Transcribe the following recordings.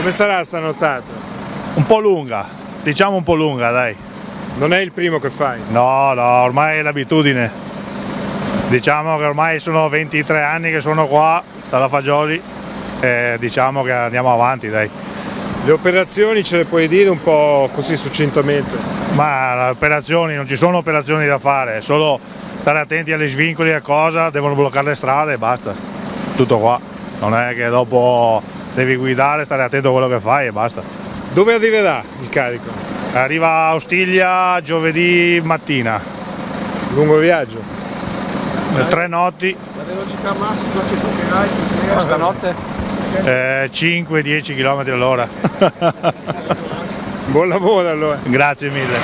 Come sarà sta nottata? Un po' lunga, diciamo un po' lunga dai. Non è il primo che fai? No, no, ormai è l'abitudine. Diciamo che ormai sono 23 anni che sono qua dalla Fagioli e diciamo che andiamo avanti dai. Le operazioni ce le puoi dire un po' così succintamente? Ma le operazioni, non ci sono operazioni da fare, è solo stare attenti agli svincoli e cosa, devono bloccare le strade e basta. Tutto qua. Non è che dopo devi guidare, stare attento a quello che fai e basta. Dove arriverà il carico? Arriva a Ostiglia giovedì mattina. Lungo viaggio? Tre notti. La velocità massima che toccherai stasera? Stanotte? Eh, 5-10 km all'ora. Buon lavoro allora. Grazie mille.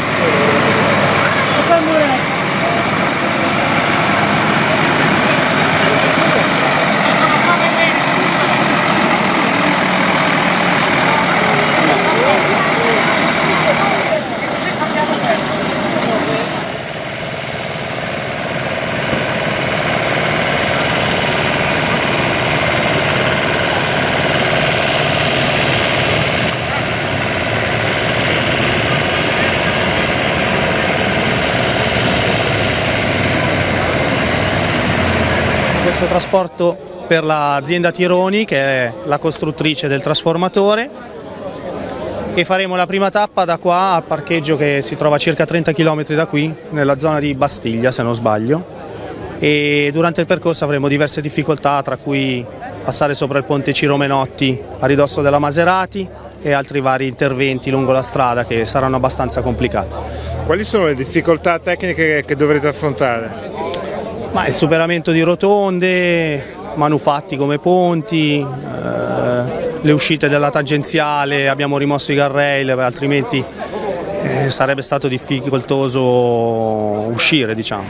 Questo trasporto per l'azienda Tironi che è la costruttrice del trasformatore e faremo la prima tappa da qua al parcheggio che si trova a circa 30 km da qui nella zona di Bastiglia se non sbaglio e durante il percorso avremo diverse difficoltà tra cui passare sopra il ponte Ciro Menotti a ridosso della Maserati e altri vari interventi lungo la strada che saranno abbastanza complicati. Quali sono le difficoltà tecniche che dovrete affrontare? Ma il superamento di rotonde, manufatti come ponti, eh, le uscite della tangenziale, abbiamo rimosso i guardrail, altrimenti eh, sarebbe stato difficoltoso uscire diciamo.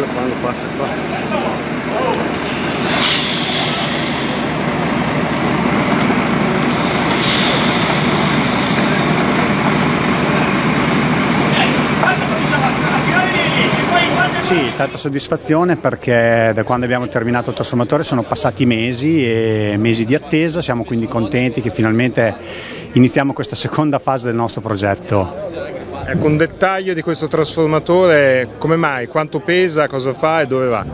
Bello quando passa qua. Sì, tanta soddisfazione perché da quando abbiamo terminato il trasformatore sono passati mesi e mesi di attesa, siamo quindi contenti che finalmente iniziamo questa seconda fase del nostro progetto. Ecco un dettaglio di questo trasformatore, come mai, quanto pesa, cosa fa e dove va?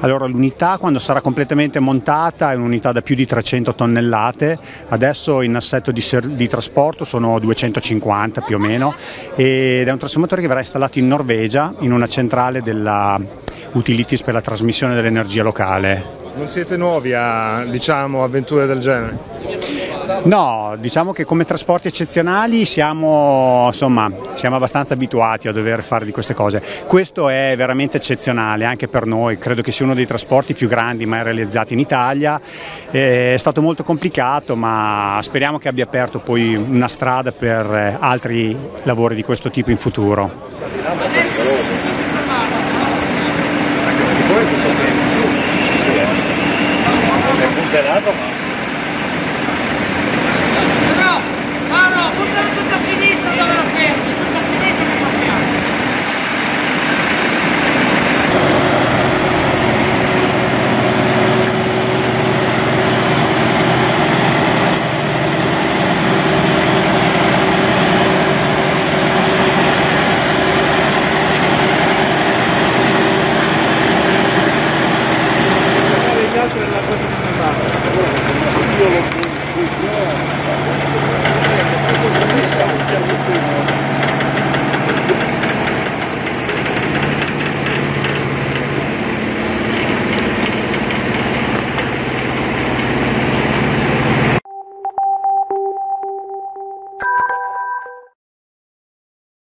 Allora l'unità quando sarà completamente montata è un'unità da più di 300 tonnellate, adesso in assetto di, di trasporto sono 250 più o meno ed è un trasformatore che verrà installato in Norvegia in una centrale della Utilities per la trasmissione dell'energia locale. Non siete nuovi a diciamo, avventure del genere? No, diciamo che come trasporti eccezionali siamo, insomma, siamo abbastanza abituati a dover fare di queste cose. Questo è veramente eccezionale anche per noi, credo che sia uno dei trasporti più grandi mai realizzati in Italia. Eh, È stato molto complicato, ma speriamo che abbia aperto poi una strada per eh, altri lavori di questo tipo in futuro. È